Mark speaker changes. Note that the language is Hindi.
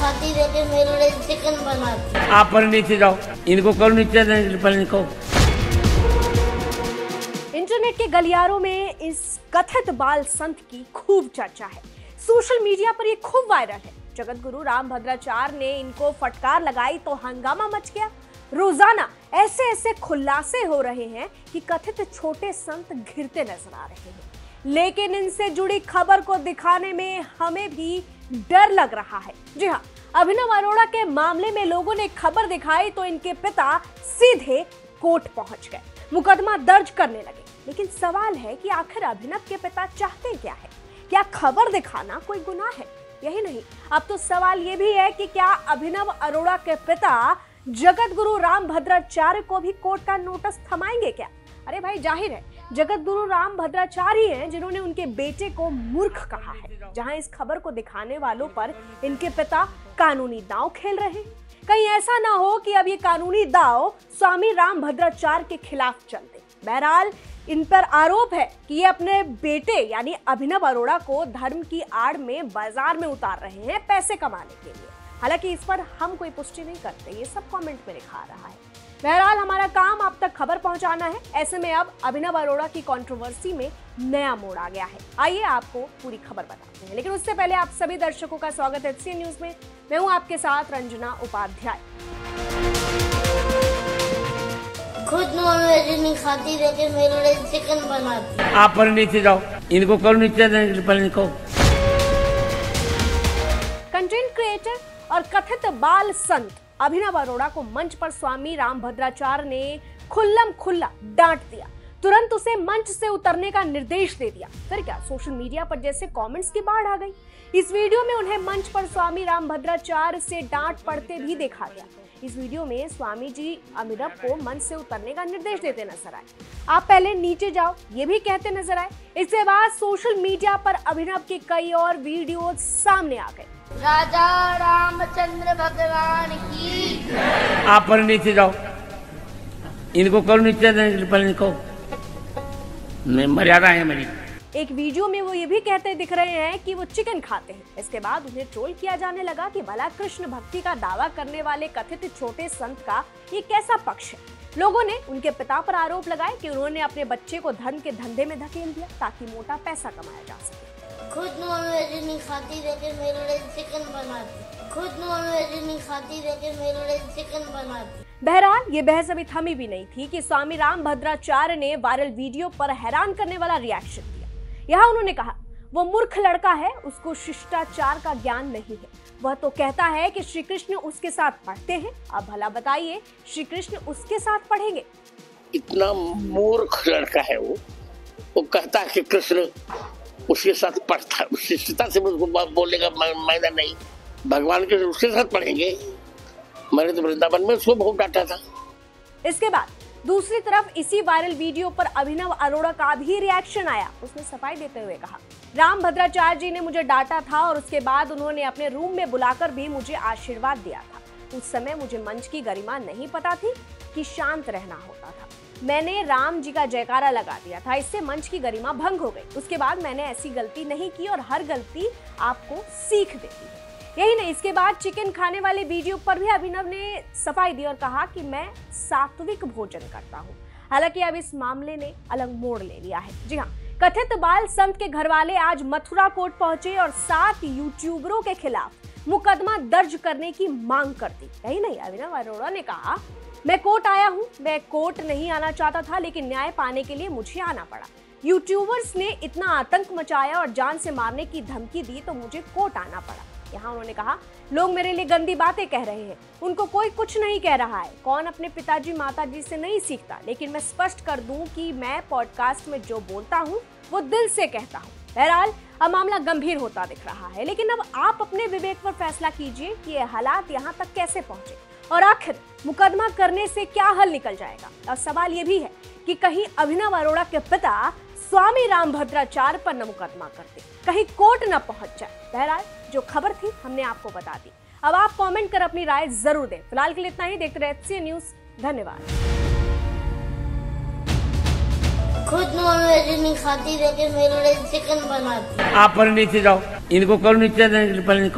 Speaker 1: मेरे लिए चिकन बनाती
Speaker 2: आप पर नीचे जाओ। इनको करो नीचे इनको
Speaker 3: इंटरनेट के गलियारों में इस कथित बाल संत की खूब चर्चा है। सोशल मीडिया पर ये खूब वायरल है। जगत गुरु राम भद्राचार्य ने इनको फटकार लगाई तो हंगामा मच गया। रोज़ाना ऐसे ऐसे खुलासे हो रहे हैं कि कथित छोटे संत घिरते नज़र आ रहे हैं। लेकिन इनसे जुड़ी खबर को दिखाने में हमें भी डर लग रहा है। जी हाँ अभिनव अरोड़ा के मामले में लोगों ने खबर दिखाई तो इनके पिता सीधे कोर्ट पहुँच गए। मुकदमा दर्ज करने लगे। लेकिन सवाल है कि आखिर अभिनव के पिता चाहते क्या है? क्या खबर दिखाना कोई गुनाह है? यही नहीं। अब तो सवाल ये भी है कि क्या अभिनव अरोड़ा के पिता जगत गुरु राम भद्राचार्य को भी कोर्ट का नोटिस थमाएँगे क्या? अरे भाई, ज़ाहिर है जगत गुरु राम भद्राचार्य हैं, जिन्होंने उनके बेटे को मूर्ख कहा है। जहाँ इस खबर को दिखाने वालों पर इनके पिता कानूनी दांव खेल रहे हैं। कहीं ऐसा ना हो कि अब ये कानूनी दाव स्वामी राम भद्राचार्य के खिलाफ चलते बहरहाल, इन पर आरोप है कि ये अपने बेटे, यानी अभिनव अरोड़ा को धर्म की आड़ में बाज़ार में उतार रहे हैं पैसे कमाने के लिए। हालाँकि इस पर हम कोई पुष्टि नहीं करते, ये सब कमेंट में लिखा रहा है। बहरहाल हमारा काम आप तक खबर पहुंचाना है। ऐसे में अब अभिनव अरोड़ा की कंट्रोवर्सी में नया मोड़ आ गया है। आइए आपको पूरी खबर बताते हैं। लेकिन उससे पहले आप सभी दर्शकों का स्वागत है एचसी न्यूज़ में। मैं हूँ आपके साथ रंजना उपाध्याय।
Speaker 1: खुद नॉन वेज नहीं खाती लेकिन मेरे लिए चिकन बनाती।
Speaker 2: आप पर नीचे जाओ। इनको करो नीचे इनको।
Speaker 3: कंटेंट क्रिएटर और कथित बाल संत। अभिनव अरोड़ा को मंच पर स्वामी राम भद्राचार्य ने खुल्लम खुल्ला डांट दिया। तुरंत उसे मंच से उतरने का निर्देश दे दिया। फिर क्या सोशल मीडिया पर जैसे कमेंट्स की बाढ़ आ गई? इस वीडियो में उन्हें मंच पर स्वामी राम भद्राचार्य से डांट पड़ते भी देखा गया। इस वीडियो में स्वामी जी अमिरव को मंच से उतरने का निर्देश देते नज़र आए। आप पहले नीचे जाओ ये भी कहते नज़र आए। इसके बाद सोशल मीडिया पर अभिनव के कई और वीडियो सामने आ गए।
Speaker 1: राजा रामचंद्र भगवान की।
Speaker 2: आप पर नीचे जाओ। इनको करो नीचे पहले इनको। मर्यादा है मेरी।
Speaker 3: एक वीडियो में वो ये भी कहते दिख रहे हैं कि वो चिकन खाते हैं। इसके बाद उन्हें ट्रोल किया जाने लगा कि भला कृष्ण भक्ति का दावा करने वाले कथित छोटे संत का ये कैसा पक्ष है। लोगों ने उनके पिता पर आरोप लगाए कि उन्होंने अपने बच्चे को धन के धंधे में धकेल दिया ताकि मोटा पैसा कमाया जा सके।
Speaker 1: खुद नॉन वेज नहीं खाती लेकिन मेरे लिए चिकन बनाती। खुद नॉन वेज नहीं खाती लेकिन मेरे लिए चिकन बनाती।
Speaker 3: बहरहाल ये बहस अभी थमी भी नहीं थी कि स्वामी राम भद्राचार्य ने वायरल वीडियो पर हैरान करने वाला रिएक्शन दिया यहाँ उन्होंने कहा वो मूर्ख लड़का है उसको शिष्टाचार का ज्ञान नहीं है। वह तो कहता है कि श्री कृष्ण उसके साथ पढ़ते हैं। अब भला बताइए श्री कृष्ण उसके साथ पढ़ेंगे?
Speaker 4: इतना मूर्ख लड़का है वो। वो कहता है कि कृष्ण उसके साथ पढ़ता शिष्टता से उसको बोलने का मायना नहीं। भगवान के उसके साथ पढ़ेंगे। मैंने तो वृंदावन में उसको बहुत डांटा था।
Speaker 3: इसके बाद दूसरी तरफ़ इसी वायरल वीडियो पर अभिनव अरोड़ा का भी रिएक्शन आया। उसने सफ़ाई देते हुए कहा, राम भद्राचार्य जी ने मुझे डांटा था और उसके बाद उन्होंने अपने रूम में बुलाकर भी मुझे आशीर्वाद दिया था। उस समय मुझे मंच की गरिमा नहीं पता थी कि शांत रहना होता था। मैंने राम जी का जयकारा लगा दिया था। इससे मंच की गरिमा भंग हो गई। उसके बाद मैंने ऐसी गलती नहीं की और हर गलती आपको सीख देती है। यही नहीं, इसके बाद चिकन खाने वाले वीडियो पर भी अभिनव ने सफ़ाई दी और कहा कि मैं सात्विक भोजन करता हूँ। हालाँकि अब इस मामले ने अलग मोड़ ले लिया है। जी हाँ कथित बाल संत के घर वाले आज मथुरा कोर्ट पहुँचे और सात यूट्यूबरों के खिलाफ मुकदमा दर्ज करने की मांग कर दी। यही नहीं, अभिनव अरोड़ा ने कहा, मैं कोर्ट आया हूँ, मैं कोर्ट नहीं आना चाहता था, लेकिन न्याय पाने के लिए मुझे आना पड़ा। यूट्यूबर्स ने इतना आतंक मचाया और जान से मारने की धमकी दी तो मुझे कोर्ट आना पड़ा। यहाँ उन्होंने कहा, लोग मेरे लिए गंदी बातें कह रहे हैं। उनको कोई कुछ नहीं कह रहा है। कौन अपने पिताजी, माताजी से नहीं सीखता? लेकिन मैं स्पष्ट कर दूँ कि मैं पॉडकास्ट में जो बोलता हूँ, वो दिल से कहता हूँ। बहरहाल, अब मामला गंभीर होता दिख रहा है। लेकिन अब आप अपने विवेक पर फैसला कीजिए कि ये हालात यहाँ तक कैसे पहुँचे। और आखिर, मुकदमा करने से क्या हल निकल जाएगा? और सवाल ये भी है कि कहीं अभिनव अरोड़ा के पिता स्वामी राम भद्राचार्य पर न मुकदमा करते कहीं कोर्ट न पहुँच जाए। बहरहाल जो खबर थी हमने आपको बता दी। अब आप कमेंट कर अपनी राय ज़रूर दें। फ़िलहाल के लिए इतना ही देखते रहे न्यूज़ धन्यवाद।
Speaker 1: खुद नॉन वेज नहीं खाती लेकिन मेरे लिए चिकन बनाती।
Speaker 2: आप पर नीचे जाओ। इनको करो नीचे पहले